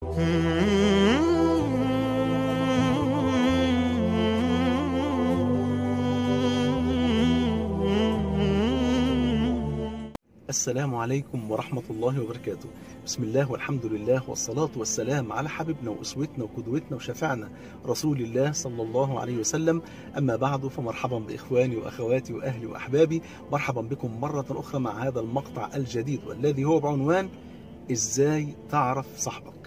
السلام عليكم ورحمة الله وبركاته. بسم الله والحمد لله والصلاة والسلام على حبيبنا وأسوتنا وقدوتنا وشفعنا رسول الله صلى الله عليه وسلم. أما بعد فمرحبا بإخواني وأخواتي وأهلي وأحبابي. مرحبا بكم مرة أخرى مع هذا المقطع الجديد والذي هو بعنوان إزاي تعرف صاحبك.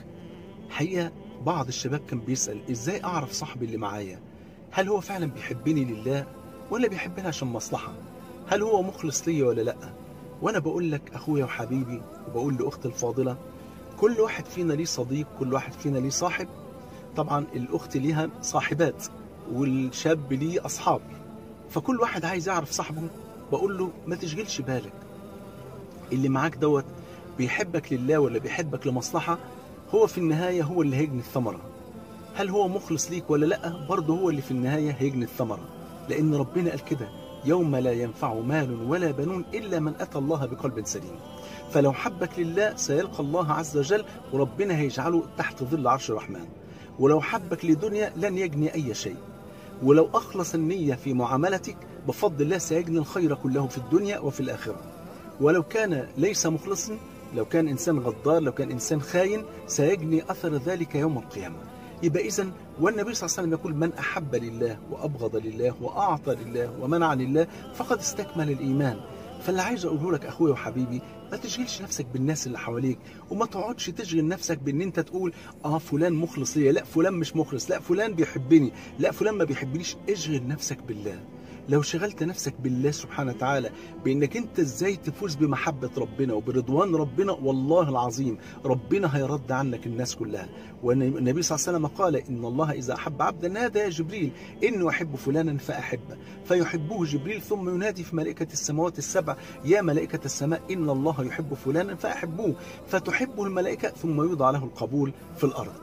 حقيقة بعض الشباب كان بيسأل إزاي أعرف صاحبي اللي معايا؟ هل هو فعلا بيحبني لله ولا بيحبني عشان مصلحة؟ هل هو مخلص ليا ولا لأ؟ وأنا بقول لك أخويا وحبيبي وبقول لأختي الفاضلة كل واحد فينا ليه صديق كل واحد فينا ليه صاحب. طبعا الأخت ليها صاحبات والشاب ليه أصحاب. فكل واحد عايز يعرف صاحبه بقول له ما تشغلش بالك. اللي معاك دوت بيحبك لله ولا بيحبك لمصلحة هو في النهاية هو اللي هيجني الثمرة. هل هو مخلص ليك ولا لأ؟ برضه هو اللي في النهاية هيجني الثمرة. لأن ربنا قال كده يوم لا ينفع مال ولا بنون إلا من أتى الله بقلب سليم. فلو حبك لله سيلقى الله عز وجل وربنا هيجعله تحت ظل عرش الرحمن. ولو حبك لدنيا لن يجني أي شيء. ولو أخلص النية في معاملتك بفضل الله سيجني الخير كله في الدنيا وفي الآخرة. ولو كان ليس مخلصا لو كان إنسان غدار لو كان إنسان خاين سيجني أثر ذلك يوم القيامة. يبقى إذا والنبي صلى الله عليه وسلم يقول من أحب لله وأبغض لله وأعطى لله ومنع لله فقد استكمل الإيمان. فاللي عايز أقوله لك أخويا وحبيبي ما تشغلش نفسك بالناس اللي حواليك وما تقعدش تشغل نفسك بإن أنت تقول آه فلان مخلص ليا. لا فلان مش مخلص لا فلان بيحبني لا فلان ما بيحبنيش. اشغل نفسك بالله. لو شغلت نفسك بالله سبحانه وتعالى بإنك أنت إزاي تفوز بمحبة ربنا وبرضوان ربنا والله العظيم ربنا هيرد عنك الناس كلها. والنبي صلى الله عليه وسلم قال إن الله إذا أحب عبدا نادى جبريل إني أحب فلانا فأحبه. فيحبه جبريل ثم ينادي في ملائكة السماوات السبع يا ملائكة السماء إن الله يحب فلانا فأحبوه. فتحبه الملائكة ثم يوضع له القبول في الأرض.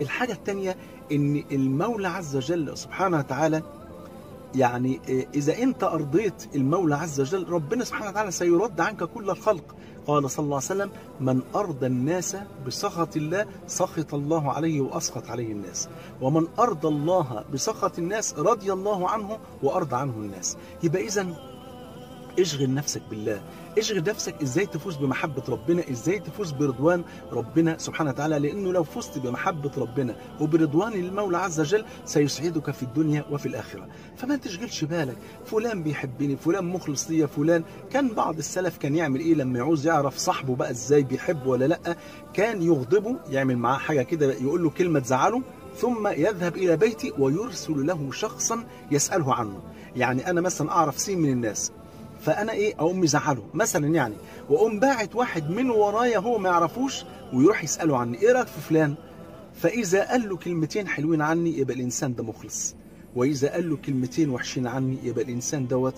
الحاجة الثانية إن المولى عز وجل سبحانه وتعالى يعني إذا أنت أرضيت المولى عز وجل ربنا سبحانه وتعالى سيرد عنك كل الخلق. قال صلى الله عليه وسلم من أرضى الناس بسخط الله سخط الله عليه وأسخط عليه الناس. ومن أرضى الله بسخط الناس رضي الله عنه وأرضى عنه الناس. يبقى إذا اشغل نفسك بالله. اشغل نفسك إزاي تفوز بمحبة ربنا إزاي تفوز برضوان ربنا سبحانه وتعالى لأنه لو فزت بمحبة ربنا وبرضوان المولى عز وجل سيسعدك في الدنيا وفي الآخرة. فما تشغلش بالك فلان بيحبني فلان مخلص ليا فلان كان بعض السلف كان يعمل إيه لما يعوز يعرف صاحبه بقى إزاي بيحبه ولا لأ؟ كان يغضبه يعمل معاه حاجة كده يقول له كلمة تزعله ثم يذهب إلى بيتي ويرسل له شخصا يسأله عنه. يعني أنا مثلا أعرف سين من الناس فأنا إيه؟ أقوم مزعله. مثلا يعني وأقوم باعت واحد من ورايا هو ما يعرفوش ويروح يساله عني إيه رأيك في فلان؟ فإذا قال له كلمتين حلوين عني يبقى الإنسان ده مخلص. وإذا قال له كلمتين وحشين عني يبقى الإنسان دوت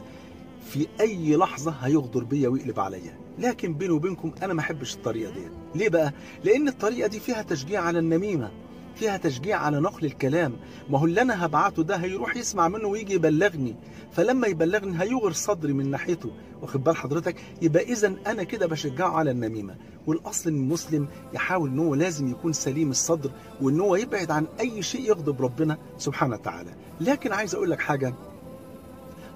في أي لحظة هيغدر بيا ويقلب عليا. لكن بيني وبينكم أنا ما أحبش الطريقة دي ليه بقى؟ لأن الطريقة دي فيها تشجيع على النميمة. فيها تشجيع على نقل الكلام. ما هو اللي أنا هبعته ده هيروح يسمع منه ويجي يبلغني. فلما يبلغني هيغر صدري من ناحيته. واخد بال حضرتك؟ يبقى اذا أنا كده بشجعه على النميمة. والأصل إن المسلم يحاول إن هو لازم يكون سليم الصدر. وإن هو يبعد عن أي شيء يغضب ربنا سبحانه وتعالى. لكن عايز أقول لك حاجة.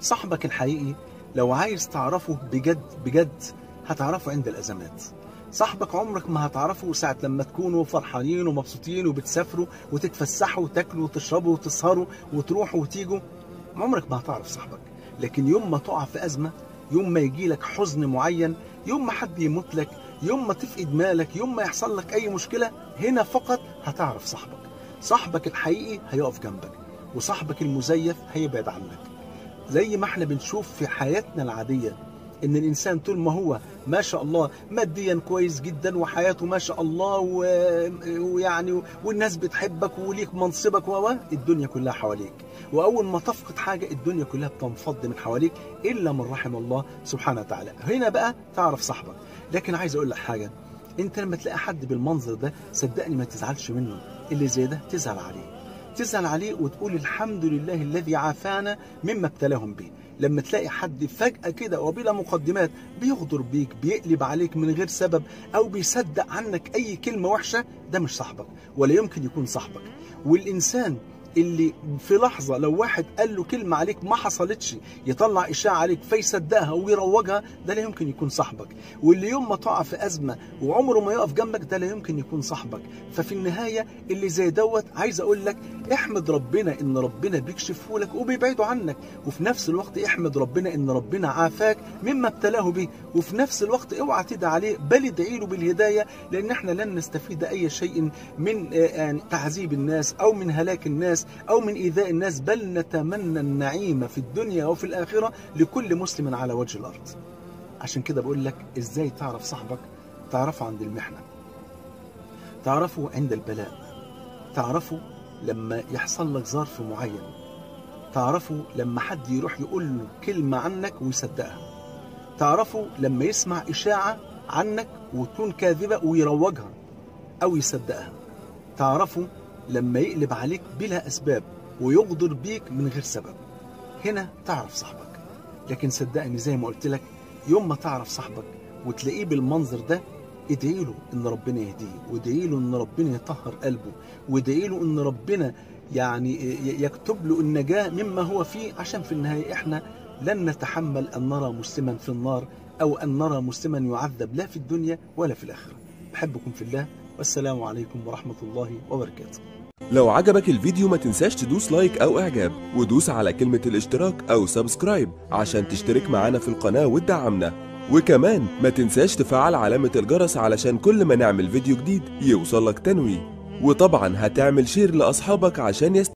صاحبك الحقيقي لو عايز تعرفه بجد بجد هتعرفه عند الأزمات. صاحبك عمرك ما هتعرفه ساعة لما تكونوا فرحانين ومبسوطين وبتسافروا وتتفسحوا وتاكلوا وتشربوا وتسهروا وتروحوا وتيجوا. عمرك ما هتعرف صاحبك. لكن يوم ما تقع في أزمة يوم ما يجي لك حزن معين يوم ما حد يموت لك يوم ما تفقد مالك يوم ما يحصل لك أي مشكلة هنا فقط هتعرف صاحبك. صاحبك الحقيقي هيقف جنبك وصاحبك المزيف هيبعد عنك. زي ما إحنا بنشوف في حياتنا العادية إن الإنسان طول ما هو ما شاء الله ماديا كويس جدا وحياته ما شاء الله. ويعني والناس بتحبك وليك منصبك و الدنيا كلها حواليك. وأول ما تفقد حاجة الدنيا كلها بتنفض من حواليك إلا من رحم الله سبحانه وتعالى. هنا بقى تعرف صاحبك. لكن عايز أقول لك حاجة. أنت لما تلاقي حد بالمنظر ده صدقني ما تزعلش منه. اللي زي ده تزعل عليه. تزعل عليه وتقول الحمد لله الذي عافانا مما ابتلاهم به. لما تلاقي حد فجأة كده وبلا مقدمات بيغدر بيك بيقلب عليك من غير سبب أو بيصدق عنك أي كلمة وحشة ده مش صاحبك ولا يمكن يكون صاحبك. والإنسان اللي في لحظة لو واحد قال له كلمة عليك ما حصلتش يطلع إشاعة عليك فيصدقها ويروجها ده لا يمكن يكون صاحبك. واللي يوم ما تقع في أزمة وعمره ما يقف جنبك ده لا يمكن يكون صاحبك. ففي النهاية اللي زي دوت عايز أقول لك احمد ربنا إن ربنا بيكشفه لك وبيبعده عنك. وفي نفس الوقت احمد ربنا إن ربنا عافاك مما ابتلاه به. وفي نفس الوقت اوعى تدعي عليه بل ادعي له بالهداية لأن إحنا لن نستفيد أي شيء من آه، يعني تعذيب الناس أو من هلاك الناس. أو من إيذاء الناس بل نتمنى النعيم في الدنيا وفي الآخرة لكل مسلم على وجه الأرض. عشان كده بقول لك إزاي تعرف صاحبك؟ تعرفه عند المحنة. تعرفه عند البلاء. تعرفه لما يحصل لك ظرف معين. تعرفه لما حد يروح يقول له كلمة عنك ويصدقها. تعرفه لما يسمع إشاعة عنك وتكون كاذبة ويروجها أو يصدقها. تعرفه لما يقلب عليك بلا أسباب ويغدر بيك من غير سبب. هنا تعرف صاحبك. لكن صدقني زي ما قلت لك يوم ما تعرف صاحبك وتلاقيه بالمنظر ده ادعي له إن ربنا يهديه وادعي له إن ربنا يطهر قلبه وادعي له إن ربنا يعني يكتب له النجاة مما هو فيه عشان في النهاية إحنا لن نتحمل أن نرى مسلما في النار أو أن نرى مسلما يعذب لا في الدنيا ولا في الآخرة. بحبكم في الله والسلام عليكم ورحمة الله وبركاته. لو عجبك الفيديو ما تنساش تدوس like أو إعجاب ودوس على كلمة الاشتراك أو subscribe عشان تشترك معانا في القناة وتدعمنا. وكمان ما تنساش تفعل علامة الجرس علشان كل ما نعمل فيديو جديد يوصلك تنويه. وطبعا هتعمل شير لأصحابك عشان يست...